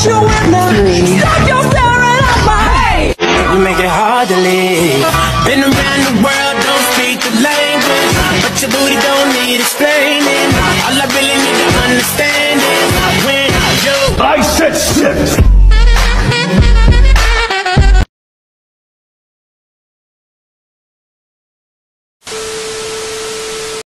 You make it hard to. Been around the world, don't speak the language, but your booty don't need explaining.